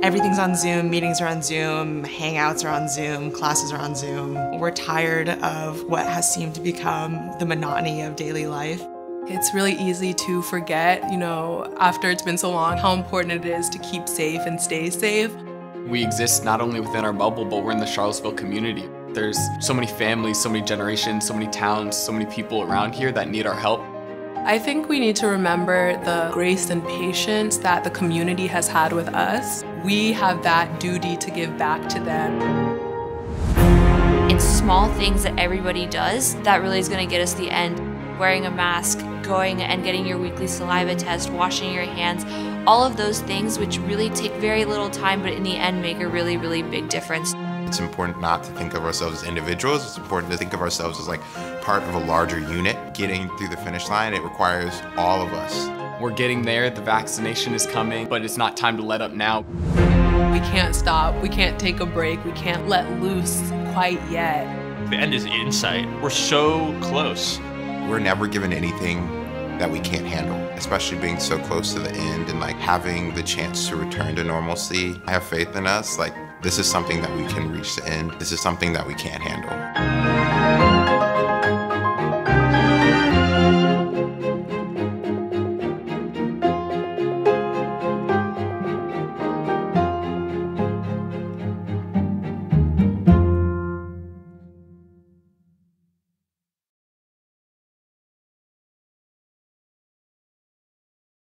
Everything's on Zoom, meetings are on Zoom, hangouts are on Zoom, classes are on Zoom. We're tired of what has seemed to become the monotony of daily life. It's really easy to forget, you know, after it's been so long, how important it is to keep safe and stay safe. We exist not only within our bubble, but we're in the Charlottesville community. There's so many families, so many generations, so many towns, so many people around here that need our help. I think we need to remember the grace and patience that the community has had with us. We have that duty to give back to them. It's small things that everybody does that really is going to get us the end. Wearing a mask, going and getting your weekly saliva test, washing your hands, all of those things which really take very little time but in the end make a really, really big difference. It's important not to think of ourselves as individuals. It's important to think of ourselves as like part of a larger unit. Getting through the finish line, it requires all of us. We're getting there, the vaccination is coming, but it's not time to let up now. We can't stop, we can't take a break, we can't let loose quite yet. The end is in sight. We're so close. We're never given anything that we can't handle, especially being so close to the end and like having the chance to return to normalcy. I have faith in us, like this is something that we can reach the end. This is something that we can't handle.